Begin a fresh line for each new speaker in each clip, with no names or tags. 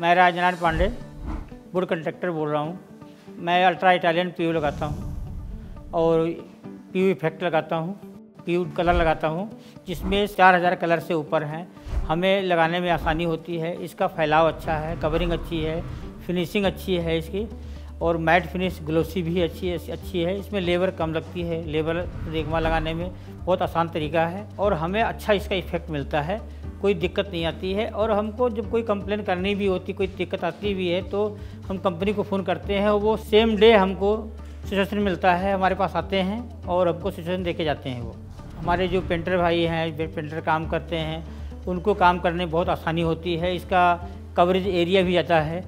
मैं Rajnarayan Pandey would contractor बोल रहा हूँ। मैं अल्ट्रा इटालियन पी लगाता हूँ और पी इफ़ेक्ट लगाता हूँ पी कलर लगाता हूँ, जिसमें चार हज़ार कलर से ऊपर हैं। हमें लगाने में आसानी होती है, इसका फैलाव अच्छा है कवरिंग अच्छी है फिनिशिंग अच्छी है इसकी, और मैट फिनिश ग्लोसी भी अच्छी है अच्छी है। इसमें लेबर कम लगती है लेबर रेगमा लगाने में बहुत आसान तरीका है, और हमें अच्छा इसका इफ़ेक्ट मिलता है। कोई दिक्कत नहीं आती है और हमको जब कोई कंप्लेन करनी भी होती, कोई दिक्कत आती भी है तो हम कंपनी को फ़ोन करते हैं वो सेम डे हमको सिचुएशन मिलता है, हमारे पास आते हैं और हमको सिचुएशन दे के जाते हैं वो। हमारे जो पेंटर भाई हैं पेंटर काम करते हैं, उनको काम करने में बहुत आसानी होती है, इसका कवरेज एरिया भी जाता है।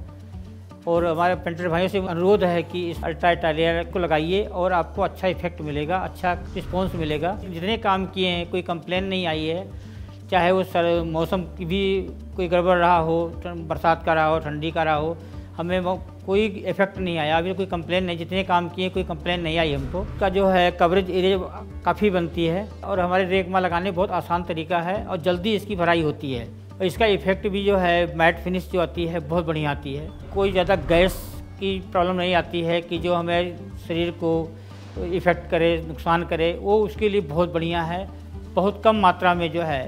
और हमारे पेंटर भाइयों से अनुरोध है कि इस अल्ट्रा टालियर को लगाइए और आपको अच्छा इफ़ेक्ट मिलेगा अच्छा रिस्पॉन्स मिलेगा। जितने काम किए हैं, कोई कंप्लेन नहीं आई है चाहे वो सर, मौसम की भी कोई गड़बड़ रहा हो बरसात का रहा हो, ठंडी का रहा हो, हमें कोई इफ़ेक्ट नहीं आया। अभी कोई कंप्लेन नहीं, जितने काम किए कोई कंप्लेन नहीं आई हमको। का जो है कवरेज एरिया काफ़ी बनती है और हमारे रेगमा लगाने बहुत आसान तरीका है और जल्दी इसकी भराई होती है। और इसका इफ़ेक्ट भी जो है मैट फिनिश जो आती है, बहुत बढ़िया आती है। कोई ज़्यादा गैस की प्रॉब्लम नहीं आती है कि जो हमें शरीर को इफ़ेक्ट करे, नुकसान करे, वो उसके लिए बहुत बढ़िया है। बहुत कम मात्रा में जो है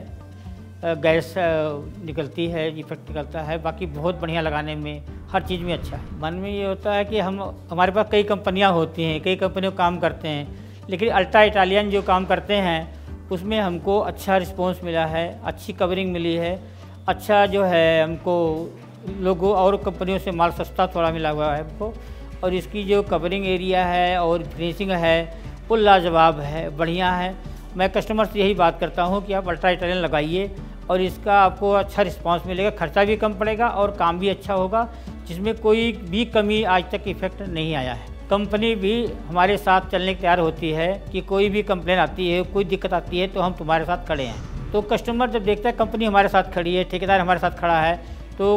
गैस निकलती है, इफ़ेक्ट निकलता है, बाकी बहुत बढ़िया लगाने में, हर चीज़ में अच्छा है। मन में ये होता है कि हम, हमारे पास कई कंपनियाँ होती हैं, कई कंपनियों काम करते हैं, लेकिन अल्ट्रा इटालियन जो काम करते हैं, उसमें हमको अच्छा रिस्पॉन्स मिला है, अच्छी कवरिंग मिली है अच्छा जो है हमको लोगों और कंपनियों से माल सस्ता थोड़ा मिला हुआ है हमको, और इसकी जो कवरिंग एरिया है और फिनिशिंग है, वो लाजवाब है, बढ़िया है। मैं कस्टमर से यही बात करता हूँ कि आप अल्ट्रा इटालियन लगाइए और इसका आपको अच्छा रिस्पांस मिलेगा, खर्चा भी कम पड़ेगा और काम भी अच्छा होगा, जिसमें कोई भी कमी आज तक इफ़ेक्ट नहीं आया है। कंपनी भी हमारे साथ चलने की तैयार होती है कि कोई भी कंप्लेन आती है, कोई दिक्कत आती है तो हम तुम्हारे साथ खड़े हैं। तो कस्टमर जब देखता है कंपनी हमारे साथ खड़ी है, ठेकेदार हमारे साथ खड़ा है तो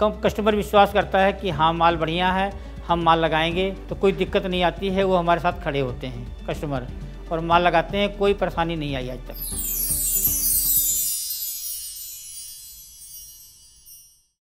कस्टमर विश्वास करता है कि हाँ माल बढ़िया है, हम माल लगाएँगे तो कोई दिक्कत नहीं आती है, वो हमारे साथ खड़े होते हैं। कस्टमर और माल लगाते हैं कोई परेशानी नहीं आई आज तक।